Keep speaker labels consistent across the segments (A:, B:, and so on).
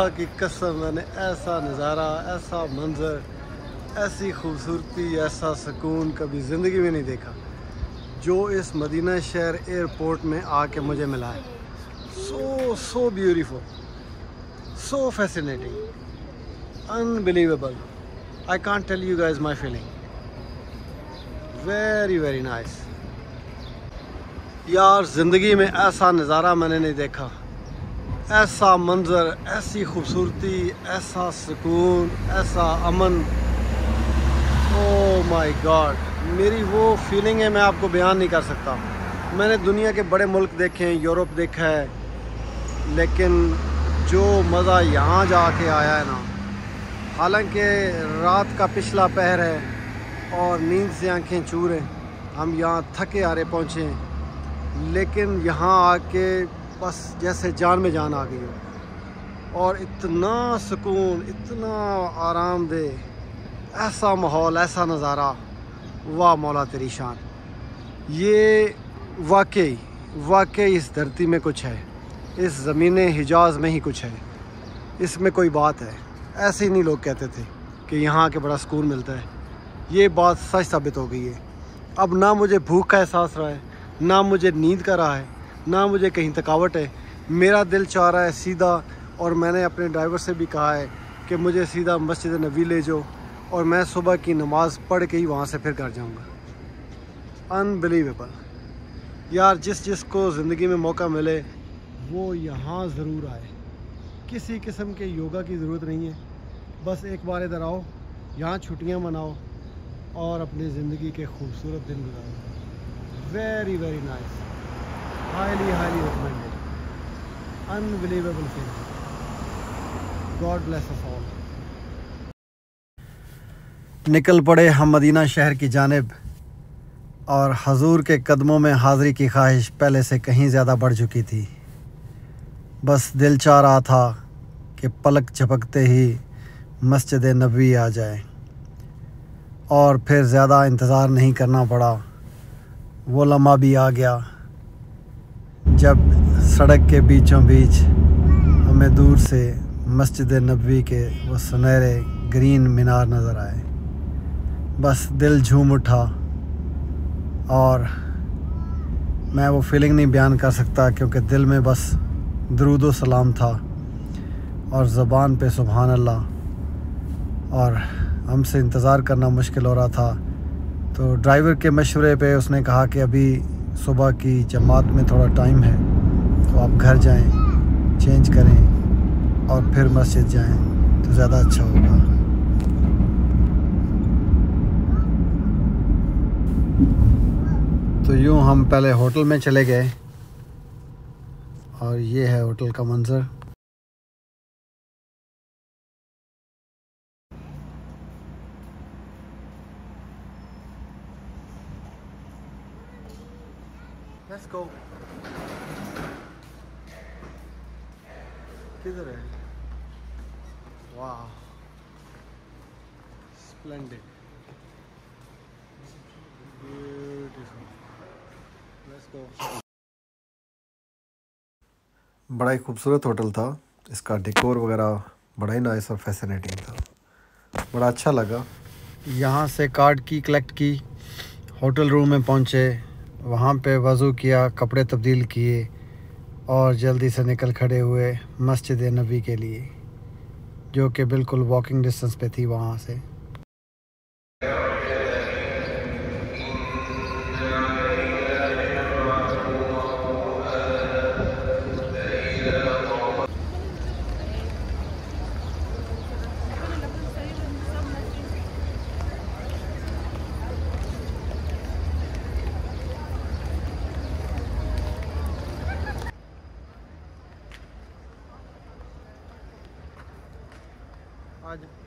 A: खुदा की कसम मैंने ऐसा नज़ारा, ऐसा मंज़र, ऐसी खूबसूरती, ऐसा सुकून कभी ज़िंदगी में नहीं देखा, जो इस मदीना शहर एयरपोर्ट में आके मुझे मिला है। So so beautiful so fascinating unbelievable I can't tell you guys my feeling very very nice यार, ज़िंदगी में ऐसा नज़ारा मैंने नहीं देखा। ऐसा मंज़र, ऐसी खूबसूरती, ऐसा सुकून, ऐसा अमन। ओ माय गॉड मेरी वो फीलिंग है, मैं आपको बयान नहीं कर सकता। मैंने दुनिया के बड़े मुल्क देखे हैं, यूरोप देखा है, लेकिन जो मज़ा यहाँ जा के आया है ना, हालाँकि रात का पिछला पहर है और नींद से आँखें चूर हैं, हम यहाँ थके रहे पहुँचे लेकिन यहाँ आके बस जैसे जान में जान आ गई हो। और इतना सुकून, इतना आरामदेह ऐसा माहौल, ऐसा नज़ारा। वाह मौला तेरी शान। ये वाकई वाकई इस धरती में कुछ है। इस ज़मीन हिजाज में ही कुछ है। इसमें कोई बात है। ऐसे ही नहीं लोग कहते थे कि यहाँ के बड़ा सुकून मिलता है। ये बात सच साबित हो गई है। अब ना मुझे भूख का एहसास रहा है, ना मुझे नींद का रहा है। ना मुझे कहीं थकावट है। मेरा दिल चाह रहा है सीधा, और मैंने अपने ड्राइवर से भी कहा है कि मुझे सीधा मस्जिद नबी ले जाओ, और मैं सुबह की नमाज़ पढ़ के ही वहाँ से फिर घर जाऊँगा। अनबिलीवेबल यार, जिस जिस को ज़िंदगी में मौका मिले, वो यहाँ ज़रूर आए। किसी किस्म के योगा की ज़रूरत नहीं है। बस एक बार इधर आओ, यहाँ छुट्टियाँ मनाओ, और अपनी ज़िंदगी के खूबसूरत दिन गुजारो। Very very nice highly highly recommended unbelievable film. God bless us all. निकल पड़े हम मदीना शहर की जानब और हजूर के कदमों में हाज़री की ख्वाहिश पहले से कहीं ज़्यादा बढ़ चुकी थी। बस दिल चाह रहा था कि पलक झपकते ही मस्जिद नबी आ जाए और फिर ज़्यादा इंतज़ार नहीं करना पड़ा। वो लम्हा भी आ गया। जब सड़क के बीचों बीच हमें दूर से मस्जिद नबी के वो सुनहरे ग्रीन मीनार नज़र आए। बस दिल झूम उठा और मैं वो फीलिंग नहीं बयान कर सकता क्योंकि दिल में बस दरूद सलाम था और ज़बान पे सुबहान अल्लाह और हमसे इंतज़ार करना मुश्किल हो रहा था। तो ड्राइवर के मशवरे पे उसने कहा कि अभी सुबह की जमात में थोड़ा टाइम है तो आप घर जाएँ, चेंज करें और फिर मस्जिद जाएँ तो ज़्यादा अच्छा होगा। तो यूँ हम पहले होटल में चले गए और ये है होटल का मंज़र Let's go. किधर है? वाह। स्प्लेंडेड। ब्यूटीफुल। लेट्स गो बड़ा ही खूबसूरत होटल था। इसका डेकोर वगैरह बड़ा ही नाइस और फैसिनेटिंग था। बड़ा अच्छा लगा। यहाँ से कार्ड की कलेक्ट की होटल रूम में पहुँचे वहाँ पे वज़ू किया कपड़े तब्दील किए और जल्दी से निकल खड़े हुए मस्जिद नबी के लिए, जो कि बिल्कुल वॉकिंग डिस्टेंस पे थी वहाँ से। आज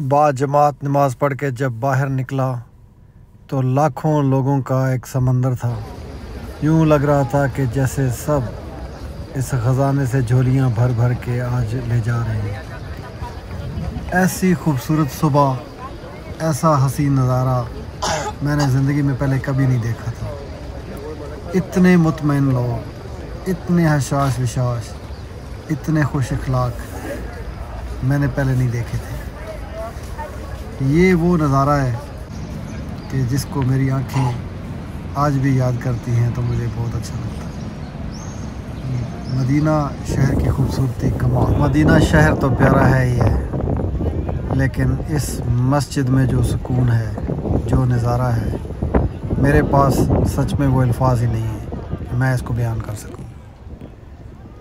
A: बाद जमात नमाज़ पढ़ के जब बाहर निकला तो लाखों लोगों का एक समंदर था। यूँ लग रहा था कि जैसे सब इस ख़जाने से झोलियाँ भर भर के आज ले जा रहे हैं। ऐसी खूबसूरत सुबह, ऐसा हसीन नज़ारा मैंने ज़िंदगी में पहले कभी नहीं देखा था। इतने मुतमिन लोग, इतने हशाश विशाश, इतने खुश अखलाक मैंने पहले नहीं देखे थे। ये वो नज़ारा है कि जिसको मेरी आँखें आज भी याद करती हैं तो मुझे बहुत अच्छा लगता है। मदीना शहर की खूबसूरती कमाल। मदीना शहर तो प्यारा है ही है, लेकिन इस मस्जिद में जो सुकून है, जो नज़ारा है, मेरे पास सच में वो अल्फाज ही नहीं है। मैं इसको बयान कर सकूँ।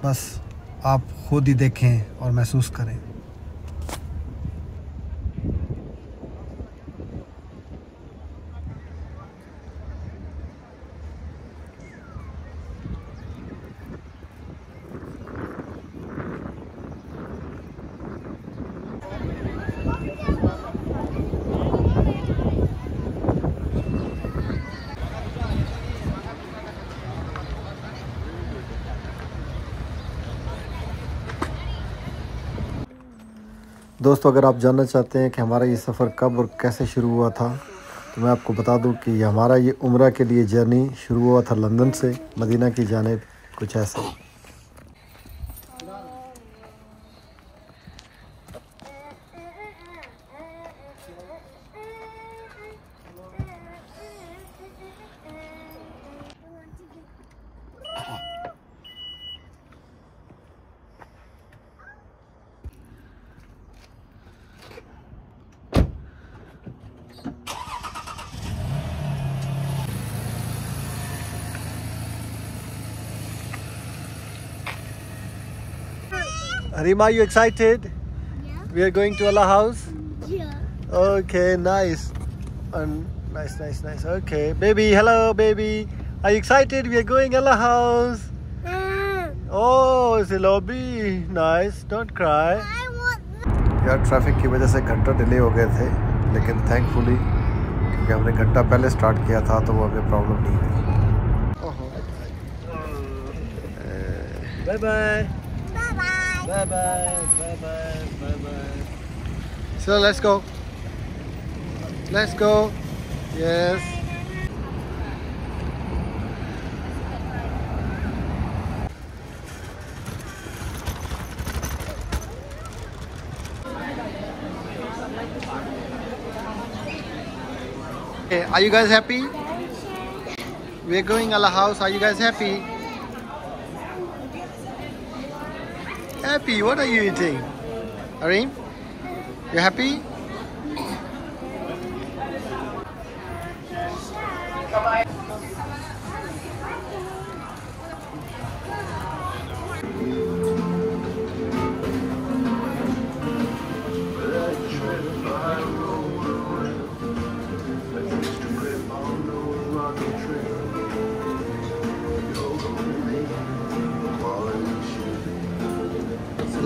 A: बस आप खुद ही देखें और महसूस करें। दोस्तों, अगर आप जानना चाहते हैं कि हमारा ये सफ़र कब और कैसे शुरू हुआ था तो मैं आपको बता दूँ कि हमारा ये उम्र के लिए जर्नी शुरू हुआ था लंदन से, मदीना की जानेब कुछ ऐसे Harima, are you excited?
B: Yeah.
A: We are going to Allah House.
B: Yeah.
A: Okay, nice. Um, nice, nice, nice. Okay, baby, hello, baby. Are you excited? We are going Allah House.
B: Uh,
A: Oh, it's a lobby. Nice. Don't cry.
B: I want.
A: यार traffic की वजह से घंटा delay हो गए थे लेकिन thankfully क्योंकि हमने घंटा पहले स्टार्ट किया था तो वो हमें प्रॉब्लम नहीं हुई
B: bye bye
A: Bye bye. Bye bye. Bye bye. So let's go. Let's go. Yes. Okay, are you guys happy? We're going to Ala house. Are you guys happy? Happy? What are you eating? Arim? You happy?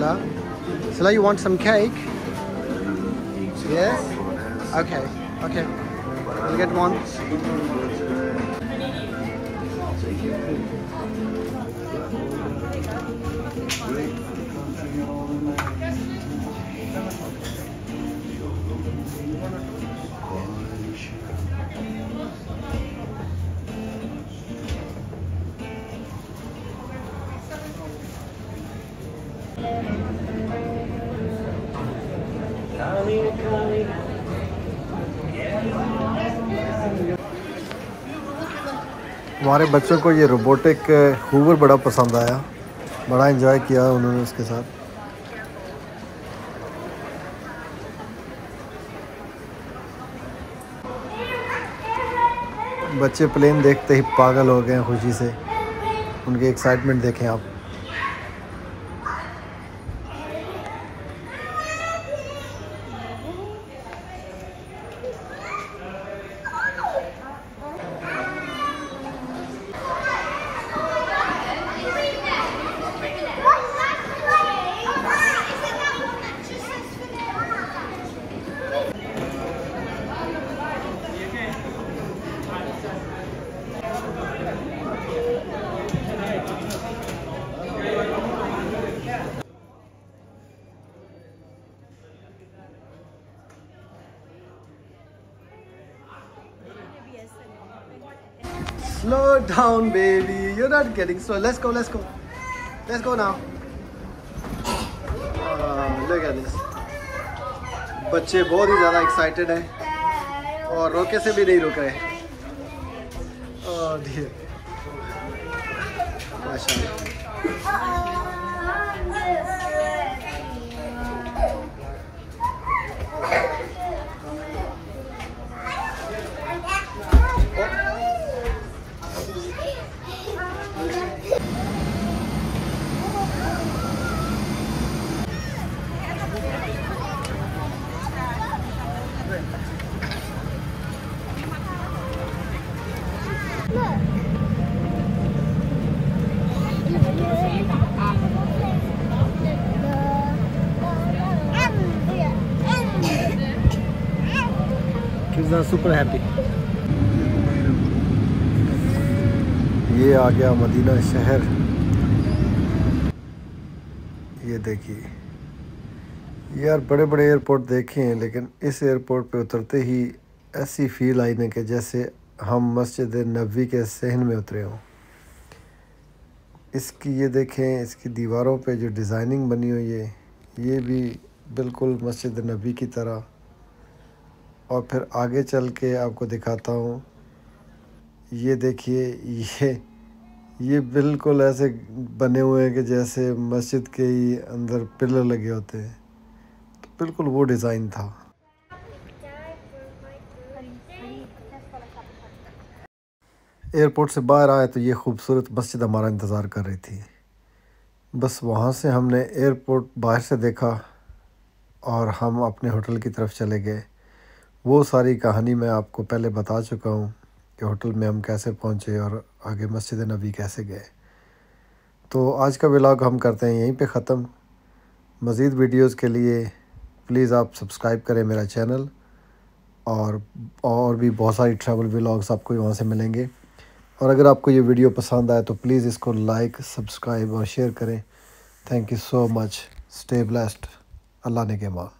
A: Sila? Sila, you want some cake? Yes? Okay, okay. We'll get one. हमारे बच्चों को ये robotic Hoover बड़ा पसंद आया। बड़ा enjoy किया उन्होंने उसके साथ। बच्चे प्लेन देखते ही पागल हो गए हैं खुशी से। उनकी एक्साइटमेंट देखें आप। Slow down, baby. You're not getting slow. Let's go, let's go. Let's go now. Uh, look at this. बच्चे बहुत ही ज़्यादा एक्साइटेड हैं और रोके से भी नहीं रुक रहे और आर सुपर हैप्पी। ये आ गया मदीना शहर। ये देखिए। यार बड़े बड़े एयरपोर्ट देखे हैं, लेकिन इस एयरपोर्ट पे उतरते ही ऐसी फील आई ना कि जैसे हम मस्जिद नबी के सहन में उतरे हों। इसकी ये देखें, इसकी दीवारों पे जो डिज़ाइनिंग बनी हुई है, ये भी बिल्कुल मस्जिद नबी की तरह। और फिर आगे चल के आपको दिखाता हूँ। ये देखिए, ये ये बिल्कुल ऐसे बने हुए हैं कि जैसे मस्जिद के ही अंदर पिलर लगे होते हैं। तो बिल्कुल वो डिज़ाइन था। एयरपोर्ट से बाहर आए तो ये खूबसूरत मस्जिद हमारा इंतज़ार कर रही थी। बस वहाँ से हमने एयरपोर्ट बाहर से देखा और हम अपने होटल की तरफ़ चले गए। वो सारी कहानी मैं आपको पहले बता चुका हूँ कि होटल में हम कैसे पहुँचे और आगे मस्जिद नबी कैसे गए। तो आज का व्लॉग हम करते हैं यहीं पे ख़त्म। मज़ीद वीडियोस के लिए प्लीज़ आप सब्सक्राइब करें मेरा चैनल और और भी बहुत सारी ट्रैवल व्लॉग्स आपको वहाँ से मिलेंगे। और अगर आपको ये वीडियो पसंद आए तो प्लीज़ इसको लाइक, सब्सक्राइब और शेयर करें। Thank you so much. Stay blessed. अल्लाह ने के माँ।